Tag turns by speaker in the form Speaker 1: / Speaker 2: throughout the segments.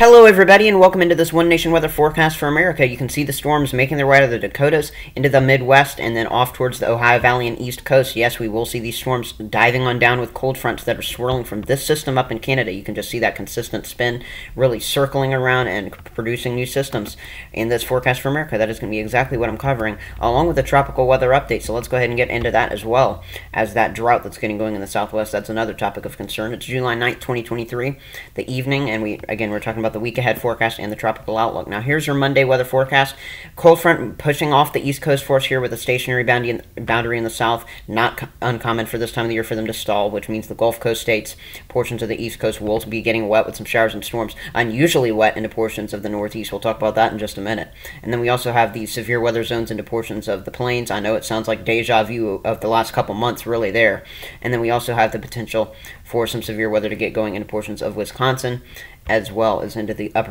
Speaker 1: Hello, everybody, and welcome into this One Nation weather forecast for America. You can see the storms making their way out of the Dakotas into the Midwest and then off towards the Ohio Valley and East Coast. Yes, we will see these storms diving on down with cold fronts that are swirling from this system up in Canada. You can just see that consistent spin really circling around and producing new systems in this forecast for America. That is going to be exactly what I'm covering, along with the tropical weather update. So let's go ahead and get into that as well as that drought that's getting going in the Southwest. That's another topic of concern. It's July 9th, 2023, the evening, and we again we're talking about the week ahead forecast and the tropical outlook. Now, here's your Monday weather forecast. Cold front pushing off the east coast for us here with a stationary boundary in the south. Not uncommon for this time of the year for them to stall, which means the Gulf Coast states, portions of the east coast will be getting wet with some showers and storms. Unusually wet into portions of the northeast. We'll talk about that in just a minute. And then we also have these severe weather zones into portions of the plains. I know it sounds like deja vu of the last couple months, really there. And then we also have the potential for some severe weather to get going into portions of Wisconsin as well as into the upper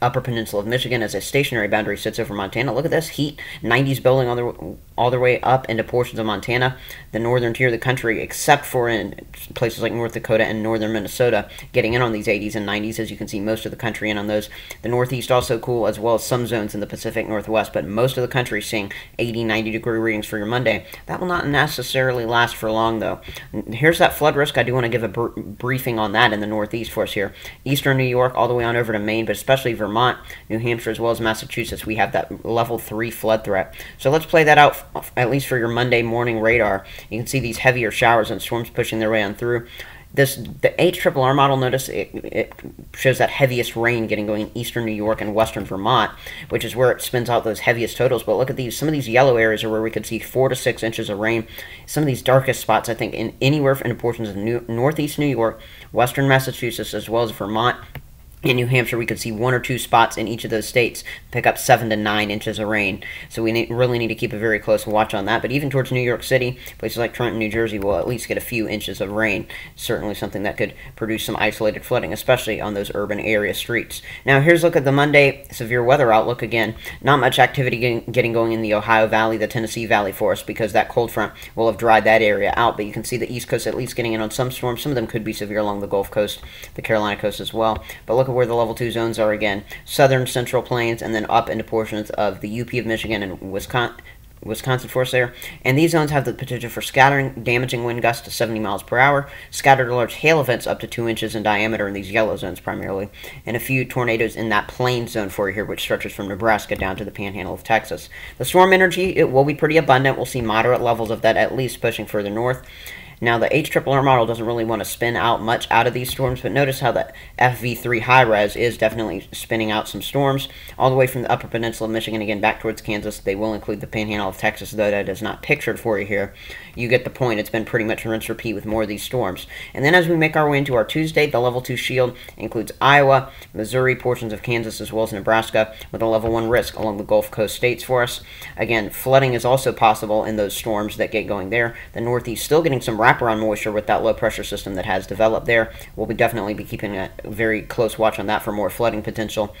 Speaker 1: upper peninsula of Michigan as a stationary boundary sits over Montana. Look at this heat, 90s building all the, all the way up into portions of Montana, the northern tier of the country, except for in places like North Dakota and northern Minnesota, getting in on these 80s and 90s. As you can see, most of the country in on those. The Northeast also cool, as well as some zones in the Pacific Northwest, but most of the country seeing 80, 90 degree readings for your Monday. That will not necessarily last for long, though. Here's that flood risk. I do want to give a br briefing on that in the Northeast for us here. Eastern New York, all the way on over to Maine, but especially Vermont, New Hampshire, as well as Massachusetts, we have that level 3 flood threat. So let's play that out, at least for your Monday morning radar. You can see these heavier showers and storms pushing their way on through. This the HRRR model. Notice it, it shows that heaviest rain getting going in eastern New York and western Vermont, which is where it spins out those heaviest totals. But look at these. Some of these yellow areas are where we could see four to six inches of rain. Some of these darkest spots, I think, in anywhere in portions of New, northeast New York, western Massachusetts, as well as Vermont in New Hampshire, we could see one or two spots in each of those states pick up seven to nine inches of rain. So we need, really need to keep a very close watch on that. But even towards New York City, places like Trenton, New Jersey will at least get a few inches of rain. Certainly something that could produce some isolated flooding, especially on those urban area streets. Now, here's a look at the Monday severe weather outlook again. Not much activity getting, getting going in the Ohio Valley, the Tennessee Valley for us because that cold front will have dried that area out. But you can see the East Coast at least getting in on some storms. Some of them could be severe along the Gulf Coast, the Carolina coast as well. But look at where the level 2 zones are again. Southern Central Plains and then up into portions of the UP of Michigan and Wisconsin. Wisconsin force there, and these zones have the potential for scattering, damaging wind gusts to 70 miles per hour, scattered large hail events up to 2 inches in diameter in these yellow zones primarily, and a few tornadoes in that plain zone for you here, which stretches from Nebraska down to the panhandle of Texas. The storm energy, it will be pretty abundant. We'll see moderate levels of that at least pushing further north. Now, the HRRR model doesn't really want to spin out much out of these storms, but notice how the FV3 high res is definitely spinning out some storms all the way from the upper peninsula of Michigan again back towards Kansas. They will include the panhandle of Texas, though that is not pictured for you here. You get the point. It's been pretty much rinse repeat with more of these storms. And then as we make our way into our Tuesday, the level 2 shield includes Iowa, Missouri, portions of Kansas, as well as Nebraska, with a level 1 risk along the Gulf Coast states for us. Again, flooding is also possible in those storms that get going there. The Northeast still getting some wraparound moisture with that low pressure system that has developed there. We'll be definitely be keeping a very close watch on that for more flooding potential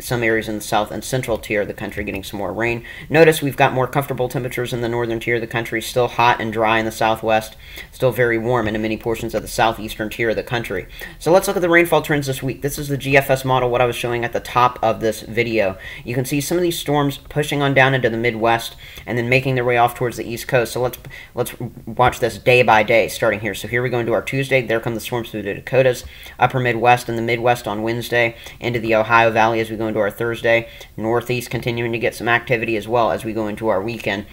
Speaker 1: some areas in the south and central tier of the country getting some more rain. Notice we've got more comfortable temperatures in the northern tier of the country, still hot and dry in the southwest, still very warm in many portions of the southeastern tier of the country. So let's look at the rainfall trends this week. This is the GFS model, what I was showing at the top of this video. You can see some of these storms pushing on down into the Midwest and then making their way off towards the East Coast. So let's let's watch this day by day starting here. So here we go into our Tuesday. There come the storms through the Dakotas, upper Midwest and the Midwest on Wednesday, into the Ohio Valley as we go into our Thursday. Northeast continuing to get some activity as well as we go into our weekend.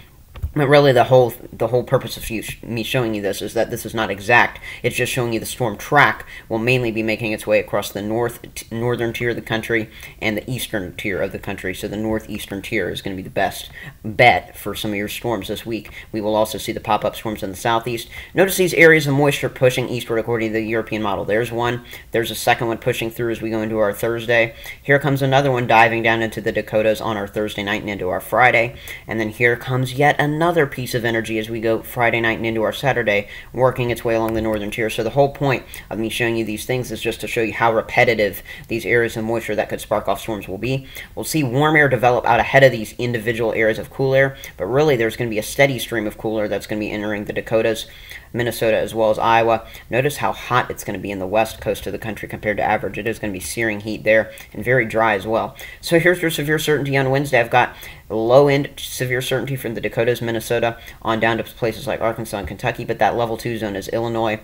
Speaker 1: But really, the whole the whole purpose of you, me showing you this is that this is not exact. It's just showing you the storm track will mainly be making its way across the north northern tier of the country and the eastern tier of the country. So the northeastern tier is going to be the best bet for some of your storms this week. We will also see the pop-up storms in the southeast. Notice these areas of moisture pushing eastward according to the European model. There's one. There's a second one pushing through as we go into our Thursday. Here comes another one diving down into the Dakotas on our Thursday night and into our Friday. And then here comes yet another another piece of energy as we go Friday night and into our Saturday, working its way along the northern tier. So the whole point of me showing you these things is just to show you how repetitive these areas of moisture that could spark off storms will be. We'll see warm air develop out ahead of these individual areas of cool air, but really there's going to be a steady stream of cool air that's going to be entering the Dakotas Minnesota as well as Iowa. Notice how hot it's going to be in the west coast of the country compared to average. It is going to be searing heat there and very dry as well. So here's your severe certainty on Wednesday. I've got low end severe certainty from the Dakotas, Minnesota, on down to places like Arkansas and Kentucky, but that level two zone is Illinois.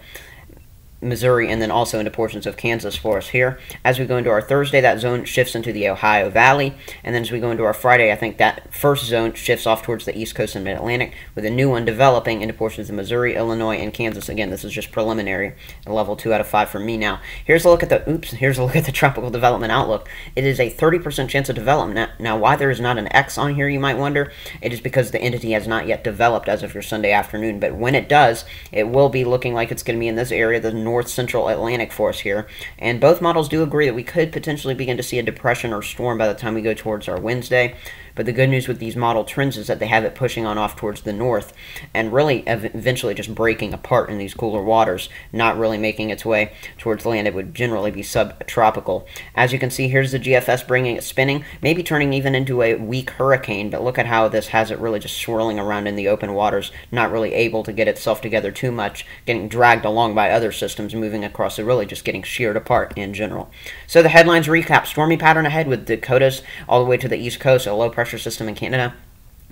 Speaker 1: Missouri, and then also into portions of Kansas for us here. As we go into our Thursday, that zone shifts into the Ohio Valley, and then as we go into our Friday, I think that first zone shifts off towards the East Coast and Mid Atlantic, with a new one developing into portions of Missouri, Illinois, and Kansas. Again, this is just preliminary, a level two out of five for me now. Here's a look at the oops. Here's a look at the tropical development outlook. It is a 30% chance of development. Now, now, why there is not an X on here, you might wonder. It is because the entity has not yet developed as of your Sunday afternoon, but when it does, it will be looking like it's going to be in this area, the north central Atlantic force here. And both models do agree that we could potentially begin to see a depression or storm by the time we go towards our Wednesday. But the good news with these model trends is that they have it pushing on off towards the north and really eventually just breaking apart in these cooler waters, not really making its way towards land. It would generally be subtropical. As you can see, here's the GFS bringing it spinning, maybe turning even into a weak hurricane, but look at how this has it really just swirling around in the open waters, not really able to get itself together too much, getting dragged along by other systems moving across it, really just getting sheared apart in general. So the headlines recap, stormy pattern ahead with Dakotas all the way to the east coast, a low pressure system in Canada.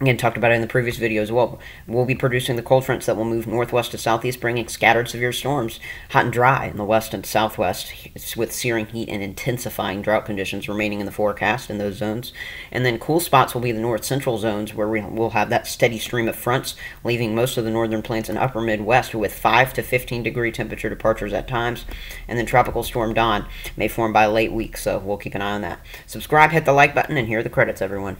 Speaker 1: Again, talked about it in the previous video as well. We'll be producing the cold fronts that will move northwest to southeast, bringing scattered severe storms, hot and dry in the west and southwest, with searing heat and intensifying drought conditions remaining in the forecast in those zones. And then cool spots will be the north central zones, where we'll have that steady stream of fronts, leaving most of the northern plains and upper Midwest with 5 to 15 degree temperature departures at times. And then tropical storm Don may form by late week, so we'll keep an eye on that. Subscribe, hit the like button, and here are the credits, everyone.